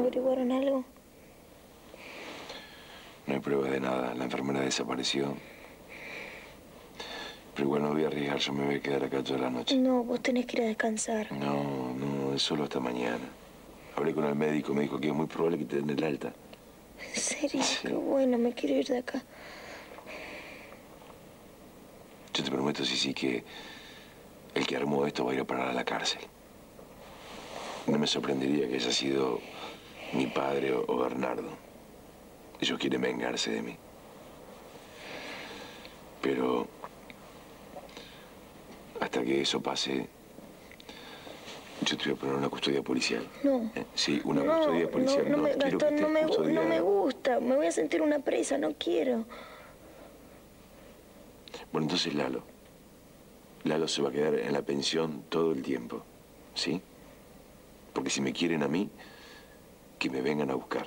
¿Averiguaron algo? No hay pruebas de nada. La enfermera desapareció. Pero igual no voy a arriesgar. Yo me voy a quedar acá toda la noche. No, vos tenés que ir a descansar. No, no, es solo hasta mañana. Hablé con el médico. Me dijo que es muy probable que te den el alta. ¿En serio? Qué bueno, me quiero ir de acá. Yo te prometo, sí, sí, que el que armó esto va a ir a parar a la cárcel. No me sorprendería que haya sido mi padre o, o Bernardo. Ellos quieren vengarse de mí. Pero hasta que eso pase, yo te voy a poner una custodia policial. No. Eh, Sí, una no, custodia policial. No, no, me, quiero que no, me, no me gusta. Me voy a sentir una presa, no quiero. Bueno, entonces Lalo. Lalo se va a quedar en la pensión todo el tiempo. ¿Sí? Porque si me quieren a mí, que me vengan a buscar.